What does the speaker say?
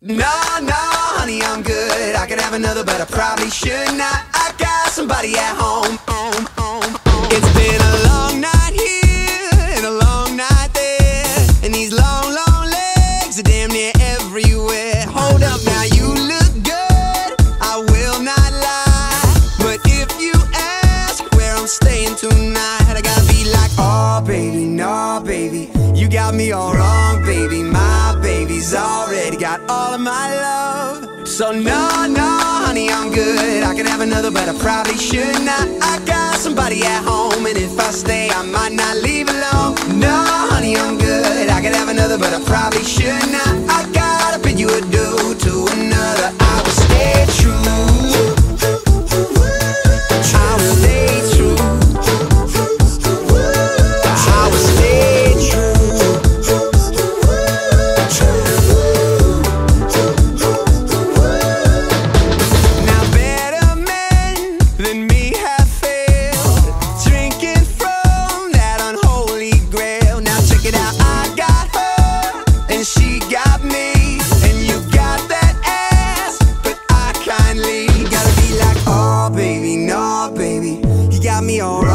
No, no, honey, I'm good. I could have another, but I probably should not. I got somebody at home. home, home, home. It's been a long night here and a long night there, and these long, long legs are damn near everywhere. Hold up, now you look good. I will not lie, but if you ask where I'm staying tonight, I gotta be like, oh baby, no baby, you got me all wrong, baby. My baby's already got all of my love. So no, no, honey, I'm good. I could have another, but I probably should not. I got somebody at home, and if I stay, I might not leave alone. No, honey, I'm good. I could have another, but I probably should not. we have failed. Drinking from that unholy grail. Now check it out, I got her, and she got me. And you got that ass, but I gotta be like, oh baby, no baby, you got me all.